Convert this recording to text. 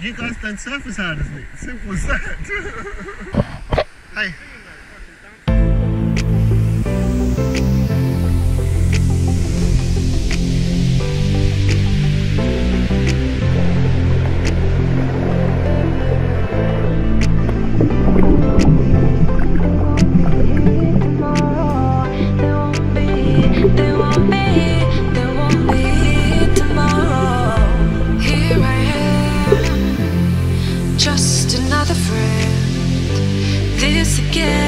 You guys don't surf as hard as me. Simple as that. hey. again.